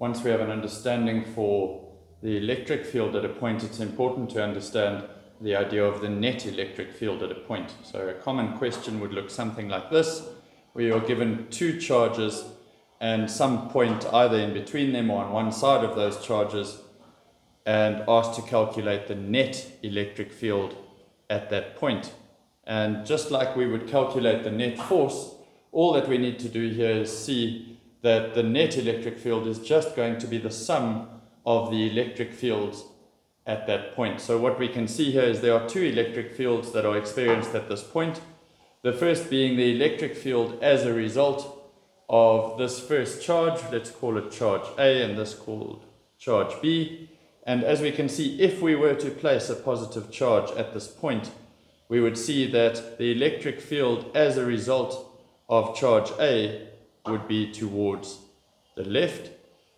once we have an understanding for the electric field at a point, it's important to understand the idea of the net electric field at a point. So a common question would look something like this, where you're given two charges and some point either in between them or on one side of those charges and asked to calculate the net electric field at that point. And just like we would calculate the net force, all that we need to do here is see that the net electric field is just going to be the sum of the electric fields at that point. So what we can see here is there are two electric fields that are experienced at this point. The first being the electric field as a result of this first charge, let's call it charge A and this called charge B. And as we can see, if we were to place a positive charge at this point, we would see that the electric field as a result of charge A would be towards the left.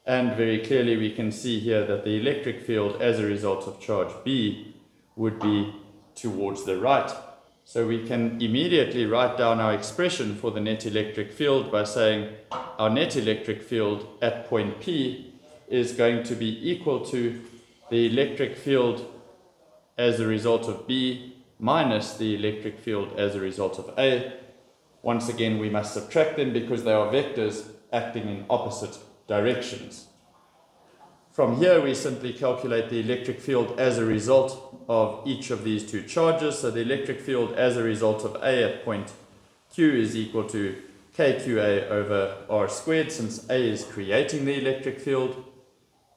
And very clearly we can see here that the electric field as a result of charge B would be towards the right. So we can immediately write down our expression for the net electric field by saying our net electric field at point P is going to be equal to the electric field as a result of B minus the electric field as a result of A. Once again, we must subtract them because they are vectors acting in opposite directions. From here, we simply calculate the electric field as a result of each of these two charges. So the electric field as a result of A at point Q is equal to KQA over R squared, since A is creating the electric field.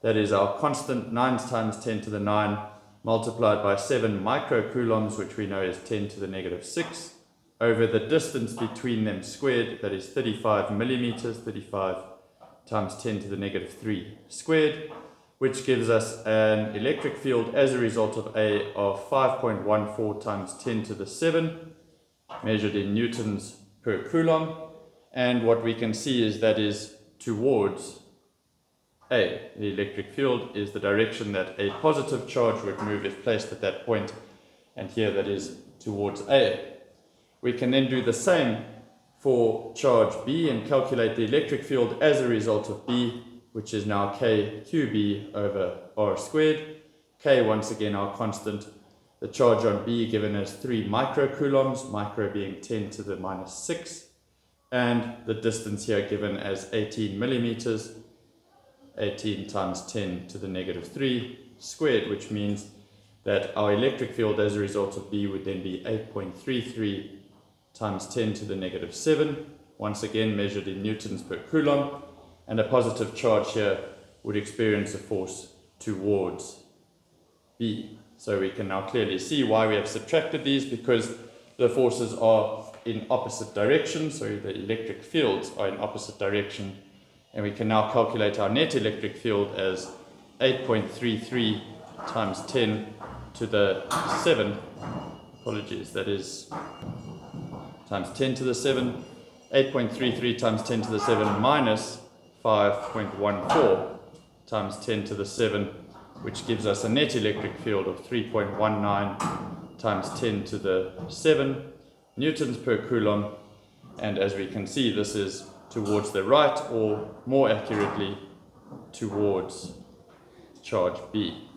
That is our constant 9 times 10 to the 9 multiplied by 7 microcoulombs, which we know is 10 to the negative 6, over the distance between them squared, that is 35 millimeters, 35 times 10 to the negative 3 squared, which gives us an electric field as a result of A of 5.14 times 10 to the 7, measured in newtons per coulomb. And what we can see is that is towards A. The electric field is the direction that a positive charge would move if placed at that point, and here that is towards A. We can then do the same for charge B and calculate the electric field as a result of B which is now k qb over r squared. k, once again, our constant. The charge on B given as 3 microcoulombs, micro being 10 to the minus 6. And the distance here given as 18 millimeters, 18 times 10 to the negative 3 squared, which means that our electric field as a result of B would then be 8.33 times 10 to the negative 7, once again measured in newtons per coulomb and a positive charge here would experience a force towards B. So we can now clearly see why we have subtracted these because the forces are in opposite directions, so the electric fields are in opposite direction. And we can now calculate our net electric field as 8.33 times 10 to the 7, apologies, that is times 10 to the 7, 8.33 times 10 to the 7 minus 5.14 times 10 to the 7, which gives us a net electric field of 3.19 times 10 to the 7 newtons per coulomb. And as we can see, this is towards the right, or more accurately, towards charge B.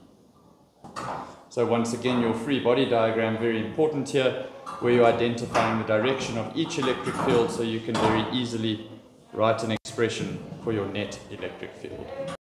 So once again, your free body diagram, very important here, where you're identifying the direction of each electric field so you can very easily write an expression for your net electric field.